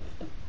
life.